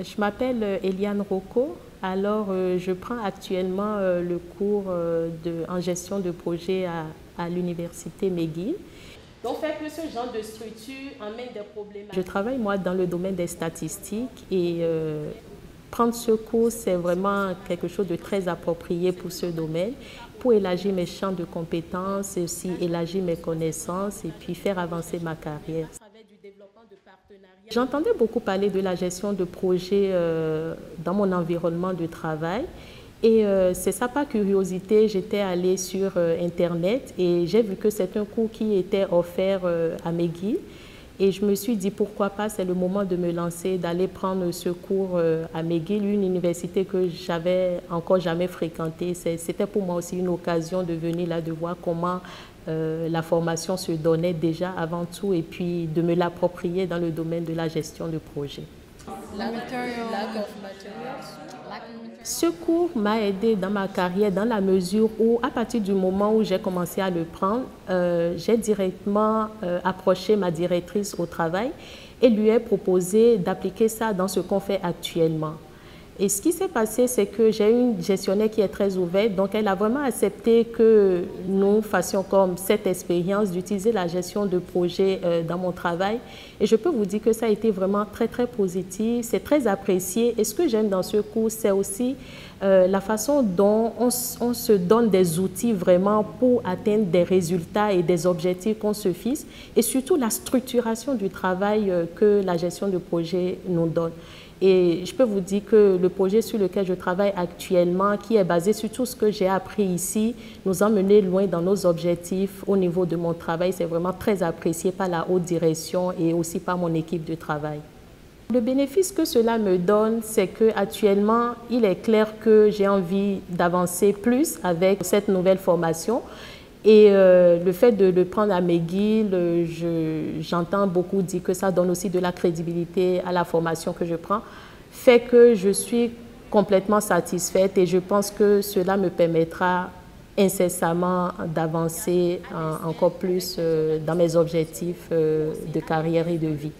Je m'appelle euh, Eliane Rocco. Alors, euh, je prends actuellement euh, le cours de, en gestion de projet à, à l'université McGill. Donc, faire que ce genre de structure emmène des problèmes. Je travaille, moi, dans le domaine des statistiques et prendre ce cours, c'est vraiment quelque chose de très approprié pour ce domaine, pour élargir mes champs de compétences et aussi élargir mes connaissances et puis faire avancer ma carrière. J'entendais beaucoup parler de la gestion de projets euh, dans mon environnement de travail. Et euh, c'est ça, par curiosité, j'étais allée sur euh, Internet et j'ai vu que c'est un cours qui était offert à McGill. Et je me suis dit, pourquoi pas, c'est le moment de me lancer, d'aller prendre ce cours à McGill, une université que j'avais encore jamais fréquentée. C'était pour moi aussi une occasion de venir là, de voir comment euh, la formation se donnait déjà avant tout et puis de me l'approprier dans le domaine de la gestion de projet. Ce cours m'a aidé dans ma carrière dans la mesure où, à partir du moment où j'ai commencé à le prendre, euh, j'ai directement euh, approché ma directrice au travail et lui ai proposé d'appliquer ça dans ce qu'on fait actuellement. Et ce qui s'est passé, c'est que j'ai une gestionnaire qui est très ouverte, donc elle a vraiment accepté que nous fassions comme cette expérience d'utiliser la gestion de projet euh, dans mon travail. Et je peux vous dire que ça a été vraiment très, très positif, c'est très apprécié. Et ce que j'aime dans ce cours, c'est aussi euh, la façon dont on, on, se donne des outils vraiment pour atteindre des résultats et des objectifs qu'on se fixe, et surtout la structuration du travail euh, que la gestion de projet nous donne. Et je peux vous dire que le projet sur lequel je travaille actuellement, qui est basé sur tout ce que j'ai appris ici, nous a mené loin dans nos objectifs au niveau de mon travail. C'est vraiment très apprécié par la haute direction et aussi par mon équipe de travail. Le bénéfice que cela me donne, c'est que actuellement, il est clair que j'ai envie d'avancer plus avec cette nouvelle formation. Et euh, le fait de le prendre à McGill, j'entends beaucoup dire que ça donne aussi de la crédibilité à la formation que je prends, fait que je suis complètement satisfaite et je pense que cela me permettra incessamment d'avancer encore plus euh, dans mes objectifs euh, de carrière et de vie.